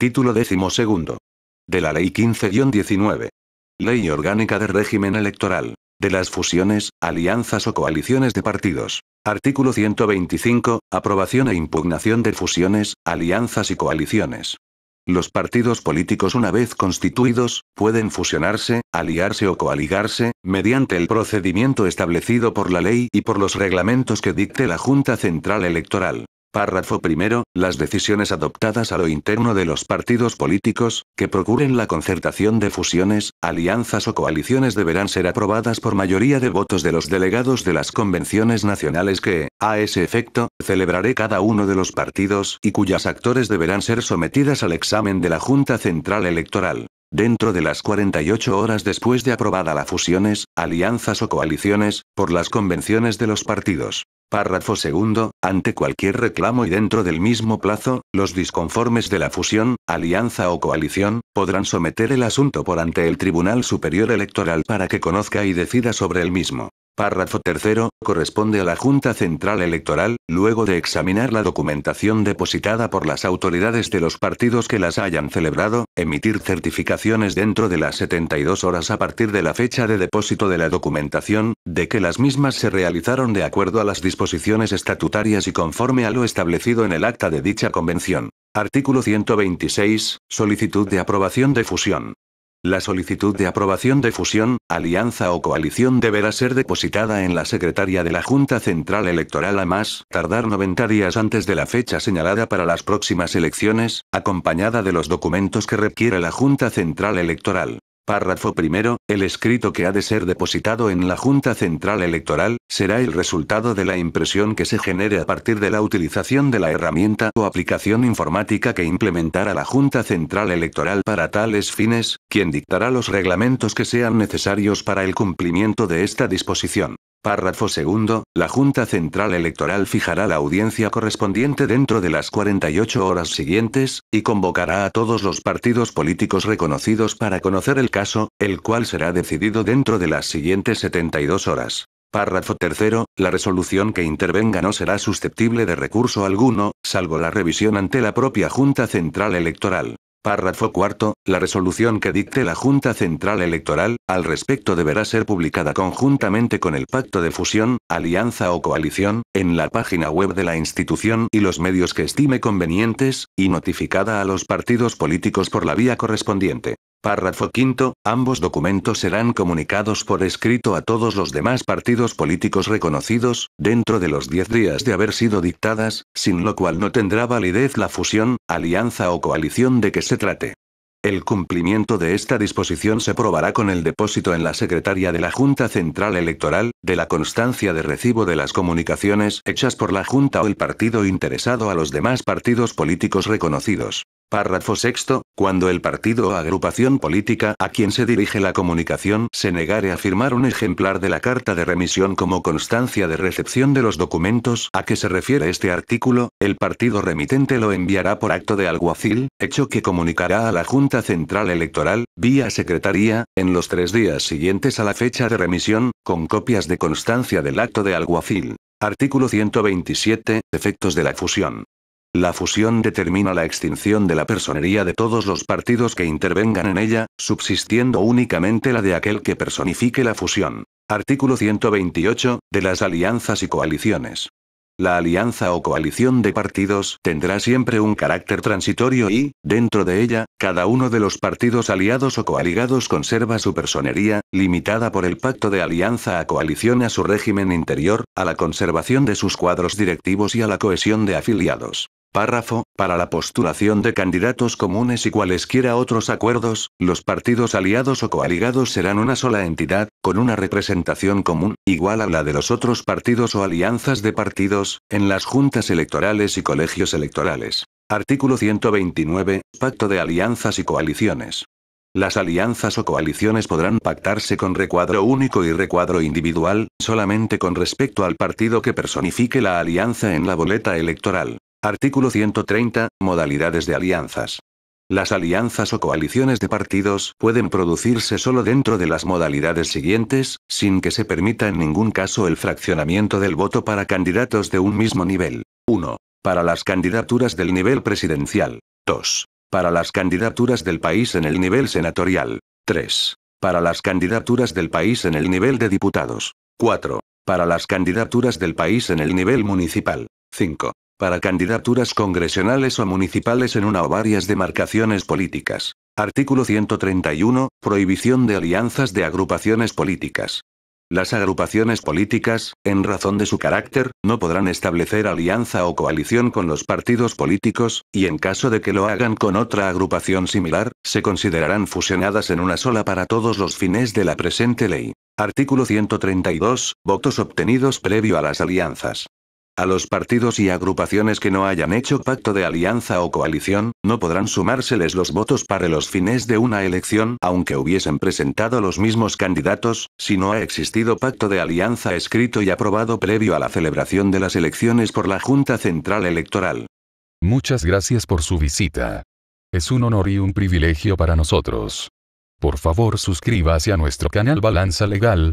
Título décimo segundo. De la Ley 15-19. Ley Orgánica de Régimen Electoral. De las fusiones, alianzas o coaliciones de partidos. Artículo 125. Aprobación e impugnación de fusiones, alianzas y coaliciones. Los partidos políticos una vez constituidos, pueden fusionarse, aliarse o coaligarse, mediante el procedimiento establecido por la ley y por los reglamentos que dicte la Junta Central Electoral. Párrafo primero, las decisiones adoptadas a lo interno de los partidos políticos, que procuren la concertación de fusiones, alianzas o coaliciones deberán ser aprobadas por mayoría de votos de los delegados de las convenciones nacionales que, a ese efecto, celebraré cada uno de los partidos y cuyas actores deberán ser sometidas al examen de la Junta Central Electoral. Dentro de las 48 horas después de aprobada la fusiones, alianzas o coaliciones, por las convenciones de los partidos. Párrafo segundo, ante cualquier reclamo y dentro del mismo plazo, los disconformes de la fusión, alianza o coalición, podrán someter el asunto por ante el Tribunal Superior Electoral para que conozca y decida sobre el mismo. Párrafo tercero, corresponde a la Junta Central Electoral, luego de examinar la documentación depositada por las autoridades de los partidos que las hayan celebrado, emitir certificaciones dentro de las 72 horas a partir de la fecha de depósito de la documentación, de que las mismas se realizaron de acuerdo a las disposiciones estatutarias y conforme a lo establecido en el acta de dicha convención. Artículo 126, solicitud de aprobación de fusión. La solicitud de aprobación de fusión, alianza o coalición deberá ser depositada en la Secretaría de la Junta Central Electoral a más tardar 90 días antes de la fecha señalada para las próximas elecciones, acompañada de los documentos que requiere la Junta Central Electoral. Párrafo primero, el escrito que ha de ser depositado en la Junta Central Electoral, será el resultado de la impresión que se genere a partir de la utilización de la herramienta o aplicación informática que implementará la Junta Central Electoral para tales fines, quien dictará los reglamentos que sean necesarios para el cumplimiento de esta disposición. Párrafo segundo, la Junta Central Electoral fijará la audiencia correspondiente dentro de las 48 horas siguientes, y convocará a todos los partidos políticos reconocidos para conocer el caso, el cual será decidido dentro de las siguientes 72 horas. Párrafo tercero, la resolución que intervenga no será susceptible de recurso alguno, salvo la revisión ante la propia Junta Central Electoral. Párrafo cuarto, la resolución que dicte la Junta Central Electoral, al respecto deberá ser publicada conjuntamente con el pacto de fusión, alianza o coalición, en la página web de la institución y los medios que estime convenientes, y notificada a los partidos políticos por la vía correspondiente. Párrafo quinto, ambos documentos serán comunicados por escrito a todos los demás partidos políticos reconocidos, dentro de los 10 días de haber sido dictadas, sin lo cual no tendrá validez la fusión, alianza o coalición de que se trate. El cumplimiento de esta disposición se probará con el depósito en la Secretaría de la Junta Central Electoral, de la constancia de recibo de las comunicaciones hechas por la Junta o el partido interesado a los demás partidos políticos reconocidos. Párrafo sexto, cuando el partido o agrupación política a quien se dirige la comunicación se negare a firmar un ejemplar de la carta de remisión como constancia de recepción de los documentos a que se refiere este artículo, el partido remitente lo enviará por acto de alguacil, hecho que comunicará a la Junta Central Electoral, vía secretaría, en los tres días siguientes a la fecha de remisión, con copias de constancia del acto de alguacil. Artículo 127, efectos de la fusión. La fusión determina la extinción de la personería de todos los partidos que intervengan en ella, subsistiendo únicamente la de aquel que personifique la fusión. Artículo 128, de las alianzas y coaliciones. La alianza o coalición de partidos tendrá siempre un carácter transitorio y, dentro de ella, cada uno de los partidos aliados o coaligados conserva su personería, limitada por el pacto de alianza a coalición a su régimen interior, a la conservación de sus cuadros directivos y a la cohesión de afiliados. Párrafo, para la postulación de candidatos comunes y cualesquiera otros acuerdos, los partidos aliados o coaligados serán una sola entidad, con una representación común, igual a la de los otros partidos o alianzas de partidos, en las juntas electorales y colegios electorales. Artículo 129, Pacto de Alianzas y Coaliciones. Las alianzas o coaliciones podrán pactarse con recuadro único y recuadro individual, solamente con respecto al partido que personifique la alianza en la boleta electoral. Artículo 130. Modalidades de alianzas. Las alianzas o coaliciones de partidos pueden producirse solo dentro de las modalidades siguientes, sin que se permita en ningún caso el fraccionamiento del voto para candidatos de un mismo nivel. 1. Para las candidaturas del nivel presidencial. 2. Para las candidaturas del país en el nivel senatorial. 3. Para las candidaturas del país en el nivel de diputados. 4. Para las candidaturas del país en el nivel municipal. 5. Para candidaturas congresionales o municipales en una o varias demarcaciones políticas. Artículo 131. Prohibición de alianzas de agrupaciones políticas. Las agrupaciones políticas, en razón de su carácter, no podrán establecer alianza o coalición con los partidos políticos, y en caso de que lo hagan con otra agrupación similar, se considerarán fusionadas en una sola para todos los fines de la presente ley. Artículo 132. Votos obtenidos previo a las alianzas. A los partidos y agrupaciones que no hayan hecho pacto de alianza o coalición, no podrán sumárseles los votos para los fines de una elección, aunque hubiesen presentado los mismos candidatos, si no ha existido pacto de alianza escrito y aprobado previo a la celebración de las elecciones por la Junta Central Electoral. Muchas gracias por su visita. Es un honor y un privilegio para nosotros. Por favor suscríbase a nuestro canal Balanza Legal.